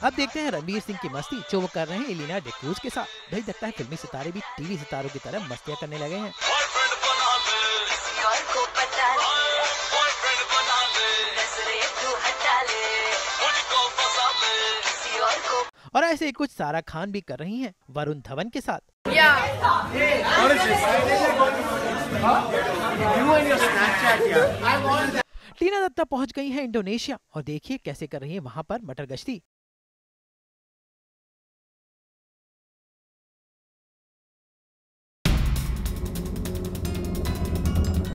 अब देखते हैं रणवीर सिंह की मस्ती जो वो कर रहे हैं इलिना डिक्रूज के साथ। भाई लगता है फिल्मी सितारे भी टीवी सितारों की तरह मस्तियाँ करने लगे हैं। और ऐसे ही कुछ सारा खान भी कर रही हैं वरुण धवन के साथ। टीना दत्ता पहुँच गई हैं इंडोनेशिया। और देखिए कैसे कर रही हैं वहाँ पर मटर गश्ती।